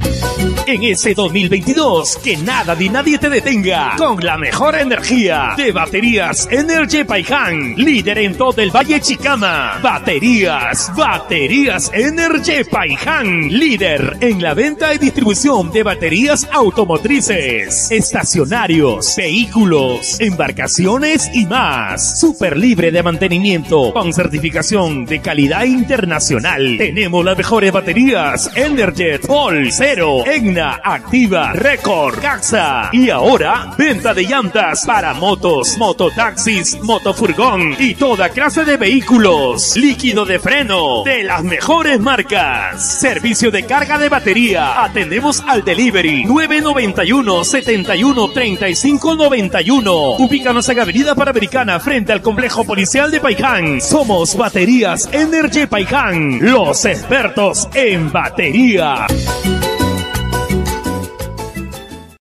Bye. En ese 2022. Que nada ni nadie te detenga con la mejor energía de baterías Energy Paihan, líder en todo el Valle Chicama. Baterías, baterías Energy Paihan, líder en la venta y distribución de baterías automotrices, estacionarios, vehículos, embarcaciones y más. Super libre de mantenimiento con certificación de calidad internacional. Tenemos las mejores baterías Energet, Pol, Cero, Egna, Activa, Record, Caxa. Y ahora, venta de llantas para motos, mototaxis, motofurgón y toda clase de vehículos. Líquido de freno de las mejores marcas. Servicio de carga de batería. Atendemos al delivery 991 71 35 91. Ubícanos en Avenida Panamericana frente al complejo policial de Paiján. Somos Baterías Energy Paiján, los expertos en batería.